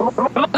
no, no.